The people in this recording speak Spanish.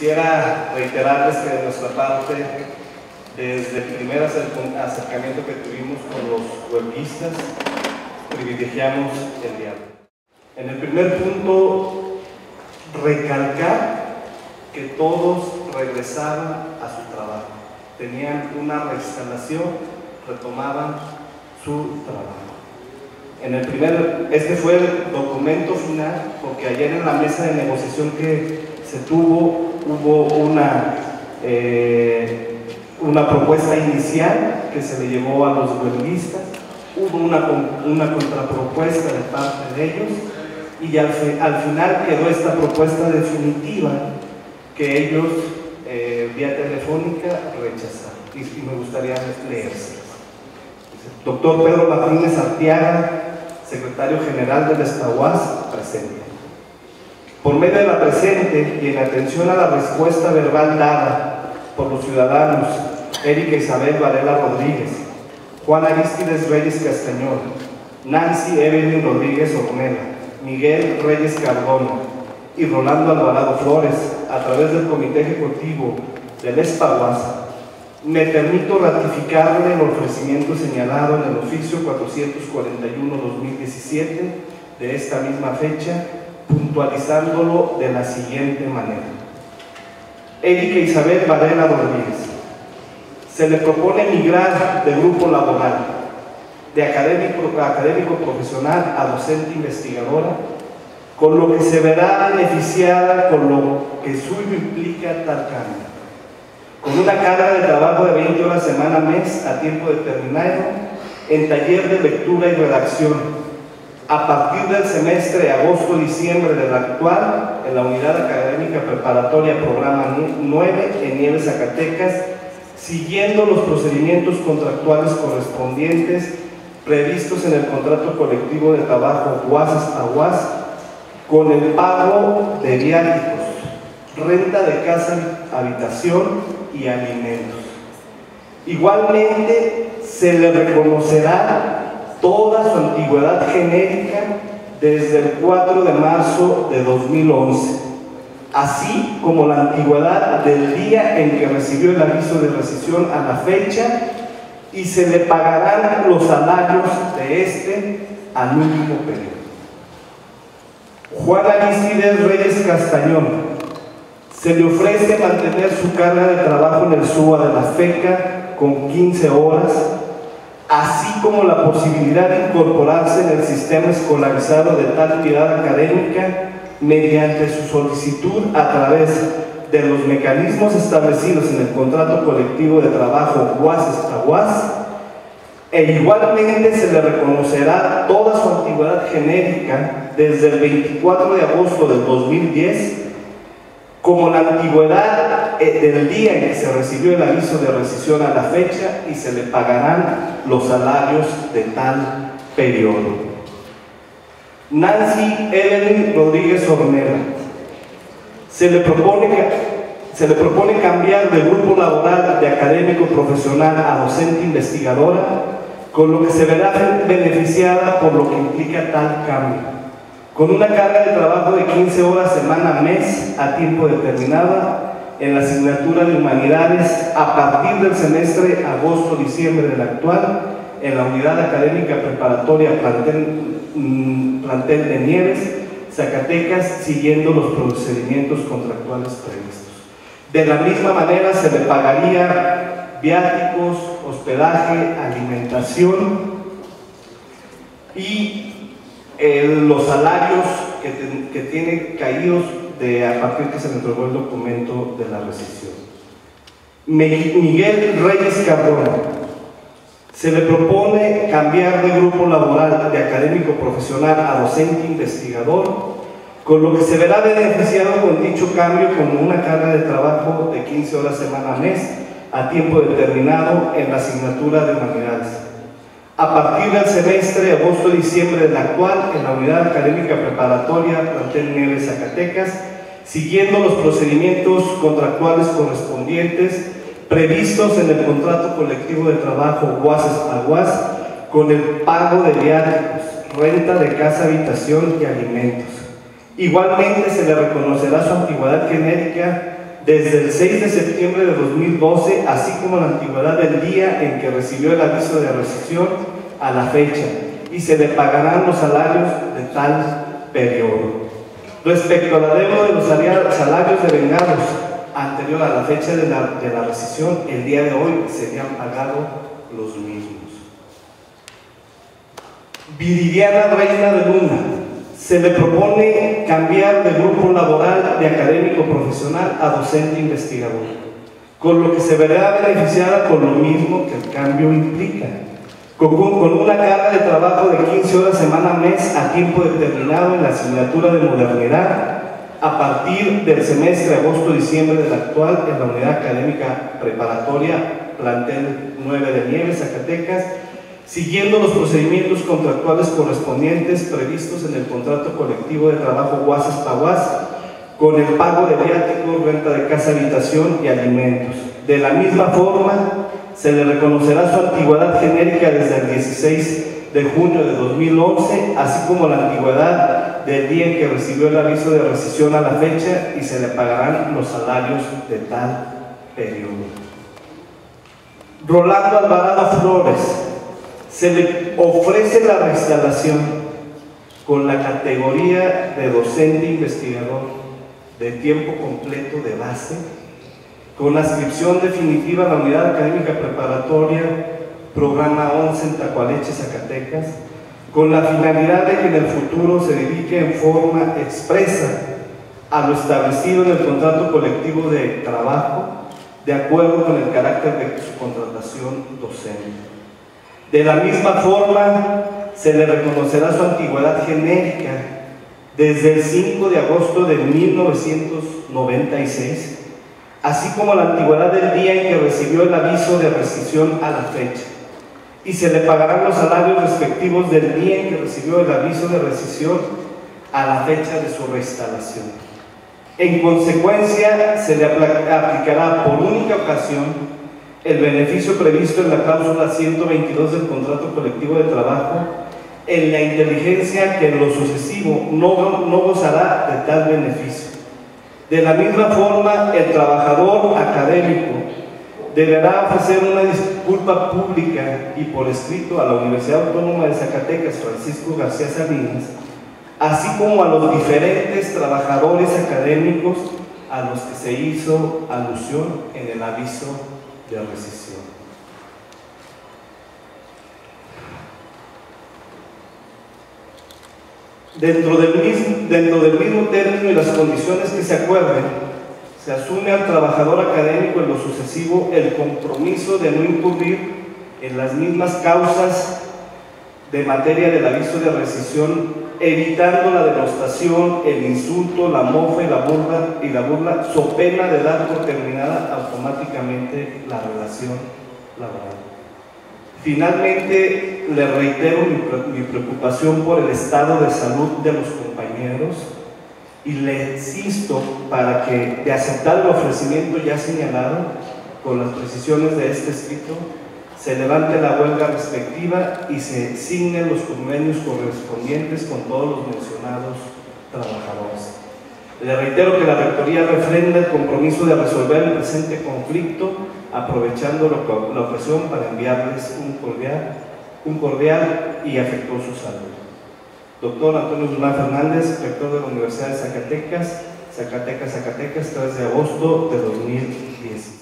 Quisiera reiterarles que de nuestra parte, desde el primer acercamiento que tuvimos con los huelguistas, privilegiamos el diálogo. En el primer punto, recalcar que todos regresaban a su trabajo. Tenían una reinstalación, retomaban su trabajo. En el primer, este fue el documento final, porque ayer en la mesa de negociación que se tuvo, hubo una, eh, una propuesta inicial que se le llevó a los huelguistas, hubo una, una contrapropuesta de parte de ellos, y al, al final quedó esta propuesta definitiva que ellos eh, vía telefónica rechazaron. Y, me gustaría leerse. Doctor Pedro Martínez Arteaga, secretario general del Estahuas, presente. Por medio de la presente y en atención a la respuesta verbal dada por los ciudadanos Erika Isabel Varela Rodríguez, Juan Aristides Reyes Castañón, Nancy Evelyn Rodríguez Ornella, Miguel Reyes Cardona y Rolando Alvarado Flores, a través del Comité Ejecutivo del Espaguas, me permito ratificarle el ofrecimiento señalado en el oficio 441-2017 de esta misma fecha, puntualizándolo de la siguiente manera. Erika Isabel Varela Rodríguez. Se le propone migrar de grupo laboral, de académico, académico profesional a docente investigadora, con lo que se verá beneficiada con lo que suyo implica tal cambio con una carga de trabajo de 20 horas semana mes a tiempo determinado en taller de lectura y redacción a partir del semestre agosto-diciembre del actual en la unidad académica preparatoria programa 9 en Nieves, Zacatecas, siguiendo los procedimientos contractuales correspondientes previstos en el contrato colectivo de trabajo UAS a UAS con el pago de viáticos, renta de casa, habitación y alimentos. Igualmente se le reconocerá toda su antigüedad genérica desde el 4 de marzo de 2011, así como la antigüedad del día en que recibió el aviso de recesión a la fecha y se le pagarán los salarios de este al último periodo. Juan Aristides Reyes Castañón, se le ofrece mantener su carga de trabajo en el SUA de la FECA con 15 horas, así como la posibilidad de incorporarse en el sistema escolarizado de tal unidad académica mediante su solicitud a través de los mecanismos establecidos en el contrato colectivo de trabajo UAS UAS, e igualmente se le reconocerá toda su antigüedad genérica desde el 24 de agosto del 2010 como la antigüedad eh, del día en que se recibió el aviso de rescisión a la fecha y se le pagarán los salarios de tal periodo. Nancy Evelyn Rodríguez Ornella. Se le propone, se le propone cambiar de grupo laboral de académico profesional a docente investigadora, con lo que se verá beneficiada por lo que implica tal cambio con una carga de trabajo de 15 horas semana mes a tiempo determinado en la asignatura de Humanidades a partir del semestre agosto-diciembre del actual en la unidad académica preparatoria plantel, plantel de Nieves, Zacatecas, siguiendo los procedimientos contractuales previstos. De la misma manera se le pagaría viáticos, hospedaje, alimentación y los salarios que, que tienen caídos de, a partir que se le entregó el documento de la rescisión. Miguel Reyes Cardona. Se le propone cambiar de grupo laboral de académico profesional a docente investigador, con lo que se verá beneficiado con dicho cambio con una carga de trabajo de 15 horas semana mes a tiempo determinado en la asignatura de humanidades a partir del semestre agosto-diciembre del actual en la unidad académica preparatoria Plantel Nieves Zacatecas, siguiendo los procedimientos contractuales correspondientes previstos en el contrato colectivo de trabajo UAS Aguas con el pago de viáticos, renta de casa, habitación y alimentos. Igualmente se le reconocerá su antigüedad genérica desde el 6 de septiembre de 2012, así como la antigüedad del día en que recibió el aviso de rescisión a la fecha, y se le pagarán los salarios de tal periodo. Respecto a la deuda de los salarios devengados anterior a la fecha de la, de la rescisión, el día de hoy serían pagados los mismos. Viridiana Reina de Luna, se le propone cambiar de grupo laboral de académico profesional a docente investigador, con lo que se verá beneficiada con lo mismo que el cambio implica, con, una carga de trabajo de 15 horas semana mes a tiempo determinado en la asignatura de modernidad a partir del semestre agosto-diciembre del actual en la unidad académica preparatoria plantel 9 de Nieves, Zacatecas, siguiendo los procedimientos contractuales correspondientes previstos en el contrato colectivo de trabajo UASAS Paguas, con el pago de viáticos, renta de casa, habitación y alimentos. De la misma forma, se le reconocerá su antigüedad genérica desde el 16 de junio de 2011, así como la antigüedad del día en que recibió el aviso de rescisión a la fecha y se le pagarán los salarios de tal periodo. Rolando Alvarado Flores, se le ofrece la reinstalación con la categoría de docente investigador de tiempo completo de base, con la inscripción definitiva a la unidad académica preparatoria, programa 11 en Tacualeche, Zacatecas, con la finalidad de que en el futuro se dedique en forma expresa a lo establecido en el contrato colectivo de trabajo, de acuerdo con el carácter de su contratación docente. De la misma forma, se le reconocerá su antigüedad genérica desde el 5 de agosto de 1996, así como la antigüedad del día en que recibió el aviso de rescisión a la fecha, y se le pagarán los salarios respectivos del día en que recibió el aviso de rescisión a la fecha de su reinstalación. En consecuencia, se le aplicará por única ocasión el beneficio previsto en la cláusula 122 del contrato colectivo de trabajo en la inteligencia que en lo sucesivo no, no gozará de tal beneficio. De la misma forma, el trabajador académico deberá ofrecer una disculpa pública y por escrito a la Universidad Autónoma de Zacatecas, Francisco García Salinas, así como a los diferentes trabajadores académicos a los que se hizo alusión en el aviso de rescisión. Dentro del, mismo, dentro del mismo término y las condiciones que se acuerden, se asume al trabajador académico en lo sucesivo el compromiso de no incurrir en las mismas causas de materia del aviso de rescisión, evitando la demostración, el insulto, la mofa y la burla, y la burla, so pena de dar por terminada automáticamente la relación laboral. Finalmente, le reitero mi, preocupación por el estado de salud de los compañeros y le insisto para que, de aceptar el ofrecimiento ya señalado, con las precisiones de este escrito, se levante la huelga respectiva y se signen los convenios correspondientes con todos los mencionados trabajadores. Le reitero que la Rectoría refrenda el compromiso de resolver el presente conflicto, aprovechando la ocasión para enviarles un cordial, y afectuoso saludo. Doctor Antonio Guzmán Fernández, rector de la Universidad de Zacatecas, Zacatecas, Zacatecas, 3 de agosto de 2020.